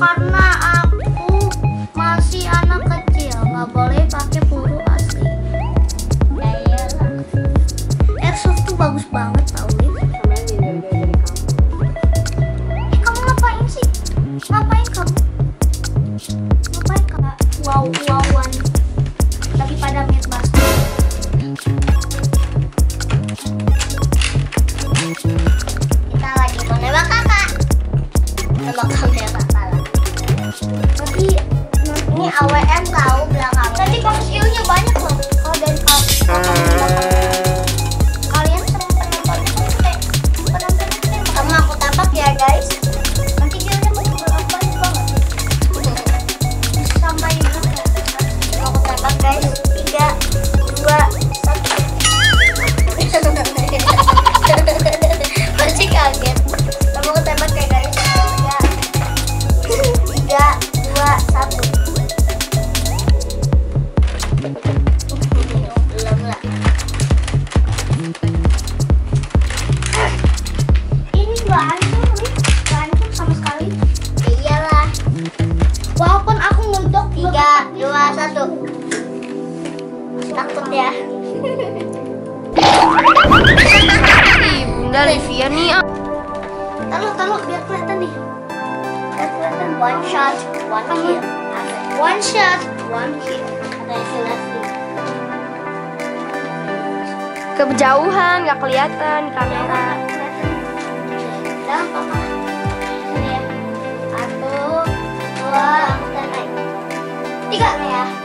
karena dua, satu. Takut ya. Bunda Livia nih. Ah. Taruh, taruh biar kelihatan nih. Biar kelihatan one shot, one kill. One shot, one kill. Ada istilah kejauhan nggak kelihatan kamera. Dalam Tiga.